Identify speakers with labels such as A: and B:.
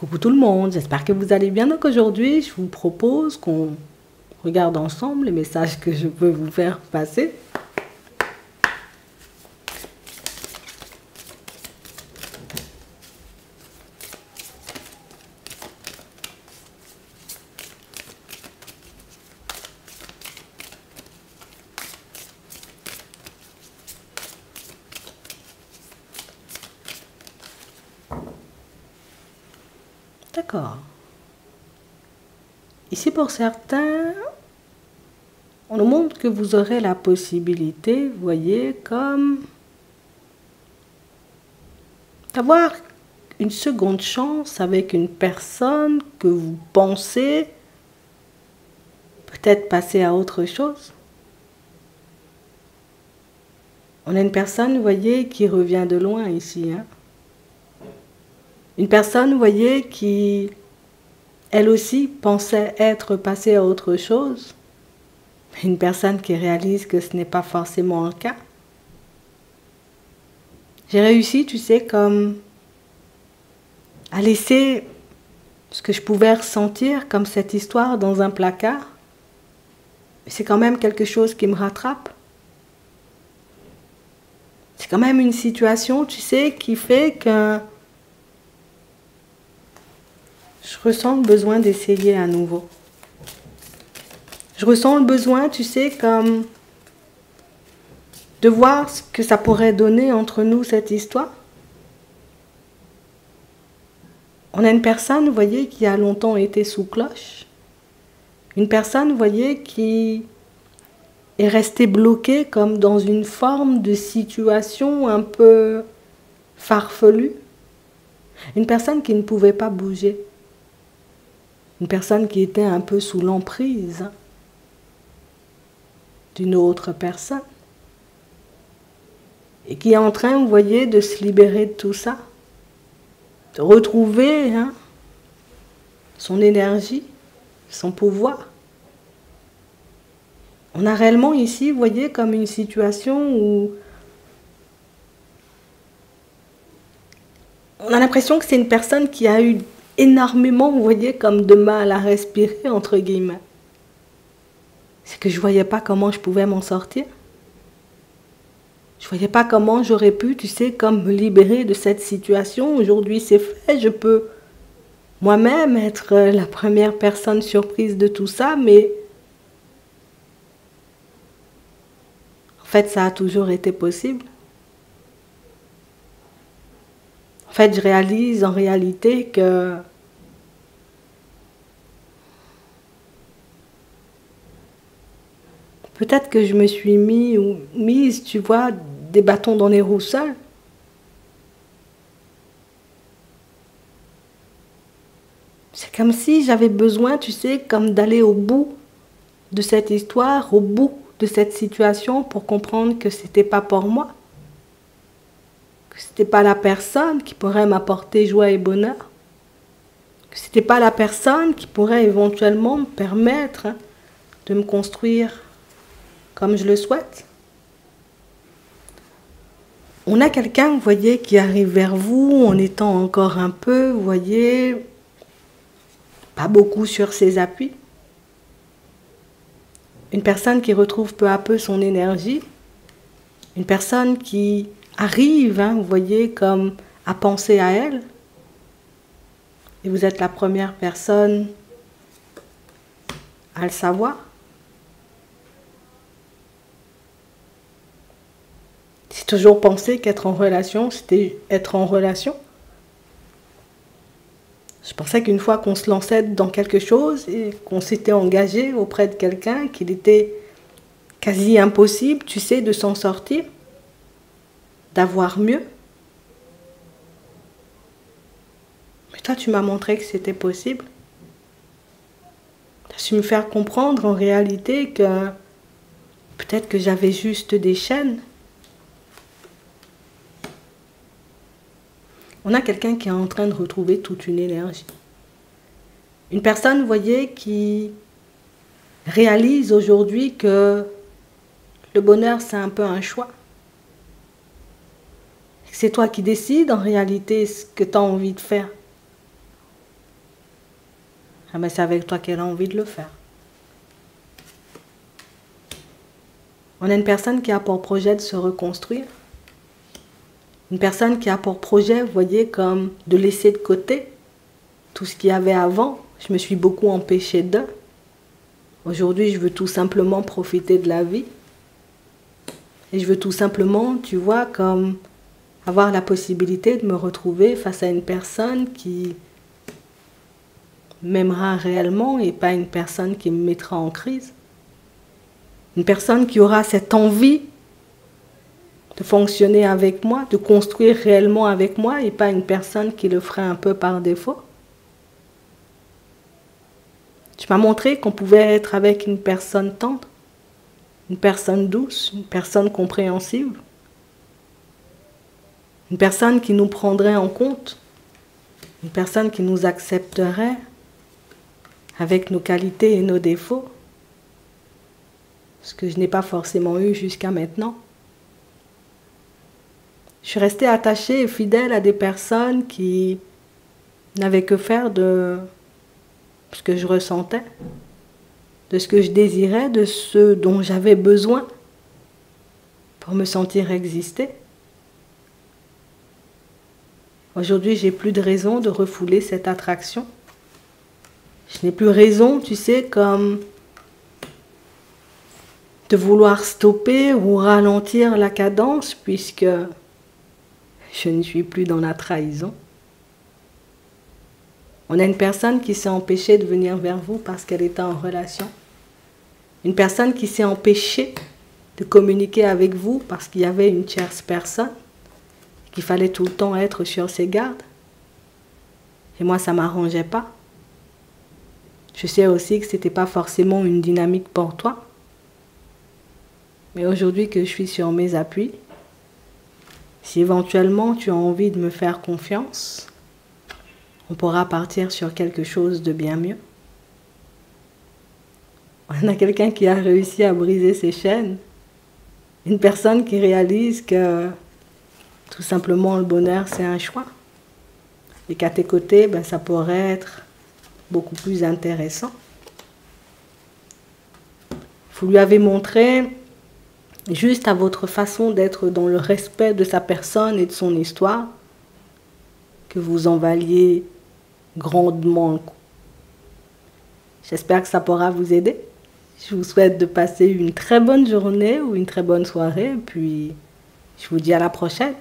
A: Coucou tout le monde, j'espère que vous allez bien. Donc aujourd'hui, je vous propose qu'on regarde ensemble les messages que je peux vous faire passer. D'accord. Ici, pour certains, on nous montre que vous aurez la possibilité, voyez, comme d'avoir une seconde chance avec une personne que vous pensez peut-être passer à autre chose. On a une personne, voyez, qui revient de loin ici. Hein? Une personne, vous voyez, qui, elle aussi, pensait être passée à autre chose. Une personne qui réalise que ce n'est pas forcément le cas. J'ai réussi, tu sais, comme à laisser ce que je pouvais ressentir comme cette histoire dans un placard. C'est quand même quelque chose qui me rattrape. C'est quand même une situation, tu sais, qui fait que je ressens le besoin d'essayer à nouveau. Je ressens le besoin, tu sais, comme de voir ce que ça pourrait donner entre nous, cette histoire. On a une personne, vous voyez, qui a longtemps été sous cloche. Une personne, vous voyez, qui est restée bloquée comme dans une forme de situation un peu farfelue. Une personne qui ne pouvait pas bouger une personne qui était un peu sous l'emprise d'une autre personne et qui est en train, vous voyez, de se libérer de tout ça, de retrouver hein, son énergie, son pouvoir. On a réellement ici, vous voyez, comme une situation où on a l'impression que c'est une personne qui a eu énormément, vous voyez, comme de mal à respirer, entre guillemets. C'est que je voyais pas comment je pouvais m'en sortir. Je voyais pas comment j'aurais pu, tu sais, comme me libérer de cette situation. Aujourd'hui, c'est fait, je peux moi-même être la première personne surprise de tout ça, mais en fait, ça a toujours été possible. En fait, je réalise en réalité que Peut-être que je me suis mis ou mise, tu vois, des bâtons dans les roues seuls. C'est comme si j'avais besoin, tu sais, comme d'aller au bout de cette histoire, au bout de cette situation pour comprendre que c'était pas pour moi. Que c'était pas la personne qui pourrait m'apporter joie et bonheur. Que c'était pas la personne qui pourrait éventuellement me permettre de me construire comme je le souhaite. On a quelqu'un, vous voyez, qui arrive vers vous en étant encore un peu, vous voyez, pas beaucoup sur ses appuis. Une personne qui retrouve peu à peu son énergie. Une personne qui arrive, hein, vous voyez, comme à penser à elle. Et vous êtes la première personne à le savoir. J'ai toujours pensé qu'être en relation, c'était être en relation. Je pensais qu'une fois qu'on se lançait dans quelque chose et qu'on s'était engagé auprès de quelqu'un, qu'il était quasi impossible, tu sais, de s'en sortir, d'avoir mieux. Mais toi, tu m'as montré que c'était possible. Tu as su me faire comprendre en réalité que peut-être que j'avais juste des chaînes on a quelqu'un qui est en train de retrouver toute une énergie. Une personne, vous voyez, qui réalise aujourd'hui que le bonheur, c'est un peu un choix. C'est toi qui décides en réalité ce que tu as envie de faire. Ah c'est avec toi qu'elle a envie de le faire. On a une personne qui a pour projet de se reconstruire. Une personne qui a pour projet, vous voyez, comme de laisser de côté tout ce qu'il y avait avant. Je me suis beaucoup empêchée d'eux. Aujourd'hui, je veux tout simplement profiter de la vie. Et je veux tout simplement, tu vois, comme avoir la possibilité de me retrouver face à une personne qui m'aimera réellement et pas une personne qui me mettra en crise. Une personne qui aura cette envie de fonctionner avec moi, de construire réellement avec moi et pas une personne qui le ferait un peu par défaut. Tu m'as montré qu'on pouvait être avec une personne tendre, une personne douce, une personne compréhensive, une personne qui nous prendrait en compte, une personne qui nous accepterait avec nos qualités et nos défauts, ce que je n'ai pas forcément eu jusqu'à maintenant. Je suis restée attachée et fidèle à des personnes qui n'avaient que faire de ce que je ressentais, de ce que je désirais, de ce dont j'avais besoin pour me sentir exister. Aujourd'hui, j'ai plus de raison de refouler cette attraction. Je n'ai plus raison, tu sais, comme de vouloir stopper ou ralentir la cadence puisque je ne suis plus dans la trahison. On a une personne qui s'est empêchée de venir vers vous parce qu'elle était en relation. Une personne qui s'est empêchée de communiquer avec vous parce qu'il y avait une tierce personne, qu'il fallait tout le temps être sur ses gardes. Et moi, ça ne m'arrangeait pas. Je sais aussi que ce n'était pas forcément une dynamique pour toi. Mais aujourd'hui que je suis sur mes appuis, si éventuellement tu as envie de me faire confiance, on pourra partir sur quelque chose de bien mieux. On a quelqu'un qui a réussi à briser ses chaînes. Une personne qui réalise que tout simplement le bonheur c'est un choix. Et qu'à tes côtés, ben, ça pourrait être beaucoup plus intéressant. Vous lui avez montré juste à votre façon d'être dans le respect de sa personne et de son histoire, que vous en valiez grandement. J'espère que ça pourra vous aider. Je vous souhaite de passer une très bonne journée ou une très bonne soirée, puis je vous dis à la prochaine.